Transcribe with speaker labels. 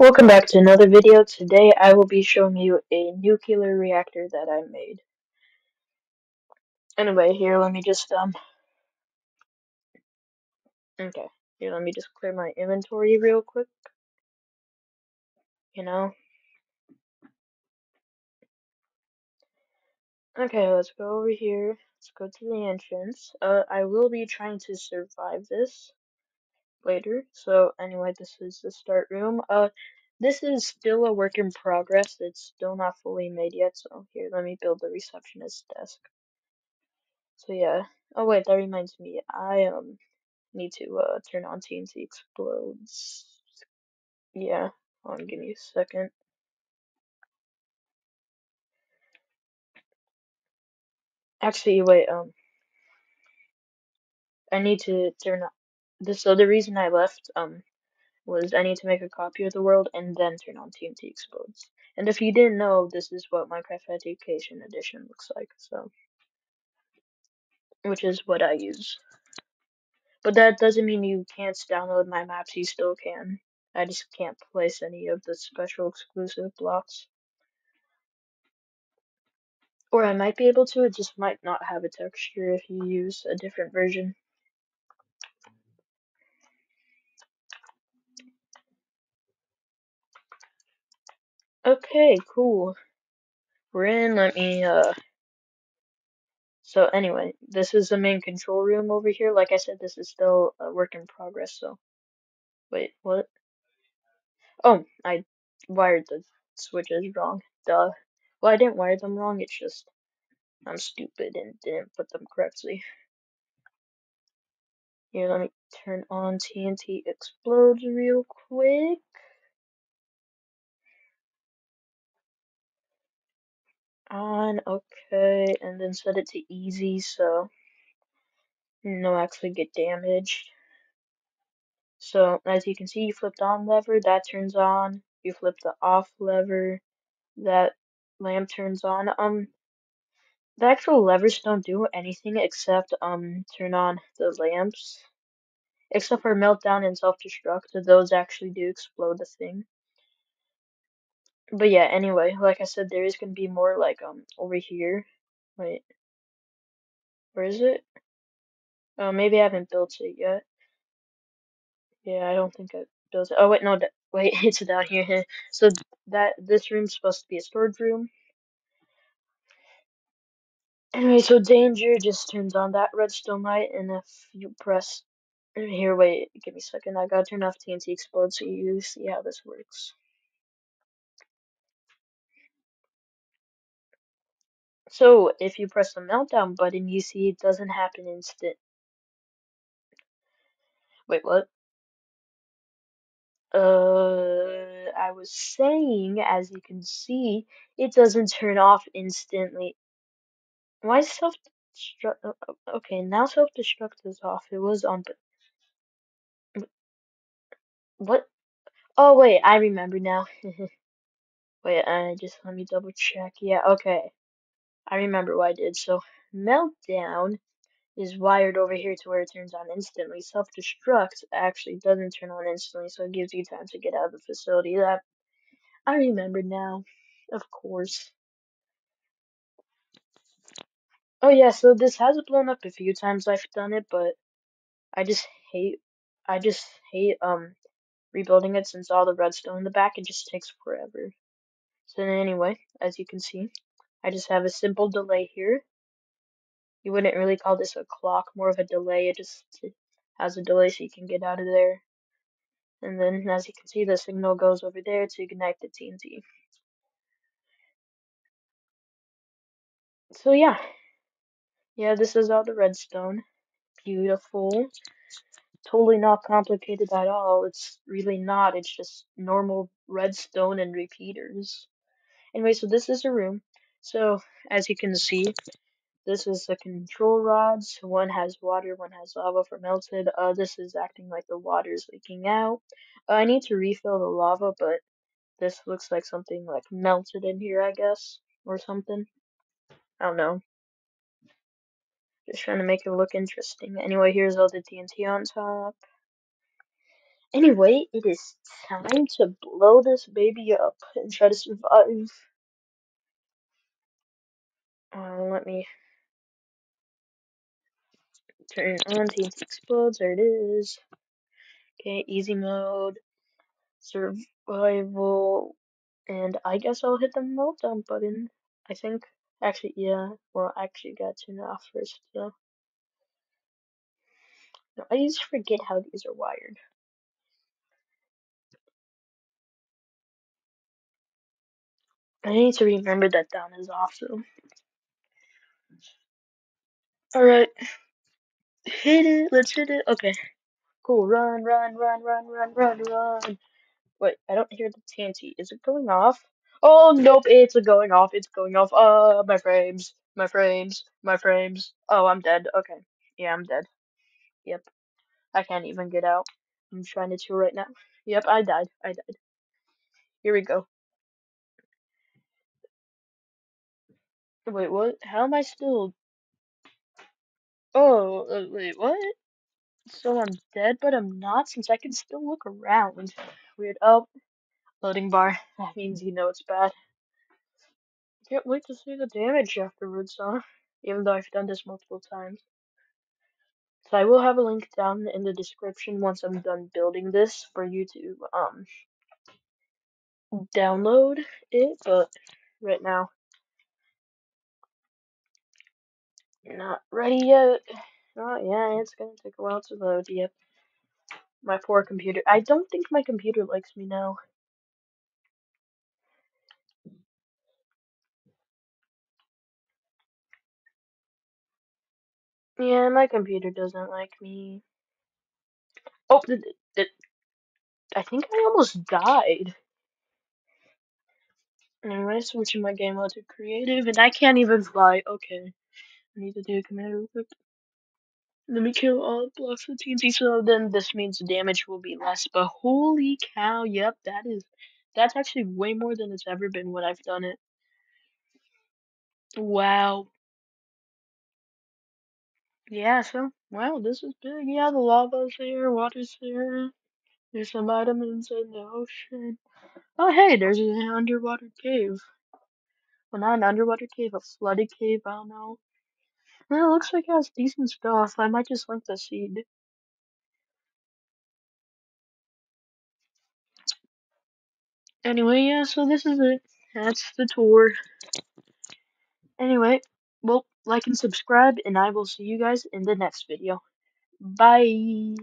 Speaker 1: Welcome back to another video. Today I will be showing you a nuclear reactor that I made. Anyway, here let me just um okay. Here let me just clear my inventory real quick. You know. Okay, let's go over here. Let's go to the entrance. Uh I will be trying to survive this later. So anyway, this is the start room. Uh this is still a work in progress. It's still not fully made yet, so here let me build the receptionist desk. So yeah. Oh wait, that reminds me. I um need to uh turn on TNT explodes. Yeah, hold on, give me a second. Actually, wait, um, I need to turn on this. So the reason I left, um, was I need to make a copy of the world and then turn on TNT explodes. And if you didn't know, this is what Minecraft Education Edition looks like. So, which is what I use. But that doesn't mean you can't download my maps. You still can. I just can't place any of the special exclusive blocks. Or I might be able to, it just might not have a texture if you use a different version. Okay, cool. We're in, let me, uh, so anyway, this is the main control room over here. Like I said, this is still a work in progress, so. Wait, what? Oh, I wired the switches wrong. Duh. Well, I didn't wire them wrong, it's just, I'm stupid and didn't put them correctly. Here, let me turn on TNT explodes real quick. On, okay, and then set it to easy so no actually get damaged. So as you can see, you flip the on lever, that turns on. You flip the off lever, that lamp turns on. Um, the actual levers don't do anything except um turn on the lamps. Except for meltdown and self-destruct, those actually do explode the thing. But yeah, anyway, like I said, there is gonna be more like um over here. Wait, where is it? Oh, maybe I haven't built it yet. Yeah, I don't think I built it. Oh wait, no, wait, it's down here. So that this room's supposed to be a storage room. Anyway, so danger just turns on that redstone light, and if you press here, wait, give me a second. I gotta turn off TNT explode so you see how this works. So if you press the meltdown button, you see it doesn't happen instant. Wait, what? Uh, I was saying, as you can see, it doesn't turn off instantly. Why self destruct? Okay, now self destruct is off. It was on, but what? Oh wait, I remember now. wait, uh, just let me double check. Yeah, okay, I remember what I did. So meltdown is wired over here to where it turns on instantly. Self destruct actually doesn't turn on instantly, so it gives you time to get out of the facility. That I remember now, of course. Oh yeah, so this has blown up a few times I've done it, but I just hate I just hate um rebuilding it since all the redstone in the back it just takes forever. So anyway, as you can see, I just have a simple delay here. You wouldn't really call this a clock, more of a delay. It just has a delay so you can get out of there. And then as you can see the signal goes over there to ignite the TNT. So yeah. Yeah, this is all the redstone. Beautiful totally not complicated at all. It's really not. It's just normal redstone and repeaters. Anyway, so this is a room. So as you can see, this is the control rods. One has water, one has lava for melted. Uh, this is acting like the water is leaking out. Uh, I need to refill the lava, but this looks like something like melted in here, I guess, or something. I don't know. Just trying to make it look interesting. Anyway, here's all the TNT on top. Anyway, it is time to blow this baby up and try to survive. Uh, let me turn on TNT explodes. There it is. Okay, easy mode, survival, and I guess I'll hit the meltdown button. I think. Actually, yeah. Well, actually got to turn it off first. So. No, I just forget how these are wired. I need to remember that down is off, so. Alright. Hit it. Let's hit it. Okay. Cool. Run, run, run, run, run, run, run. Wait, I don't hear the TNT. Is it going off? Oh, nope. It's going off. It's going off. Uh, my frames. My frames. My frames. Oh, I'm dead. Okay. Yeah, I'm dead. Yep. I can't even get out. I'm trying to right now. Yep, I died. I died. Here we go. Wait, what? How am I still? Oh, uh, wait, what? So I'm dead, but I'm not, since I can still look around. Weird. Oh, loading bar. That means you know it's bad. Can't wait to see the damage afterwards, huh? Even though I've done this multiple times. So I will have a link down in the description once I'm done building this for you to um download it, but right now not ready yet. Oh yeah, it's gonna take a while to load. Yep. My poor computer. I don't think my computer likes me now. Yeah, my computer doesn't like me. Oh, I think I almost died. Anyway, switching my game mode to creative, and I can't even fly. Okay, I need to do a command real quick. Let me kill all the blocks of TNT, so then this means the damage will be less. But holy cow, yep, that is, that's actually way more than it's ever been when I've done it. Wow. Yeah, so, wow, this is big. Yeah, the lava's here, water's here. There's some items in the ocean. Oh, hey, there's an underwater cave. Well, not an underwater cave, a flooded cave, I don't know. Well, it looks like it has decent stuff. I might just link the seed. Anyway, yeah, so this is it. That's the tour. Anyway, well, like and subscribe, and I will see you guys in the next video. Bye!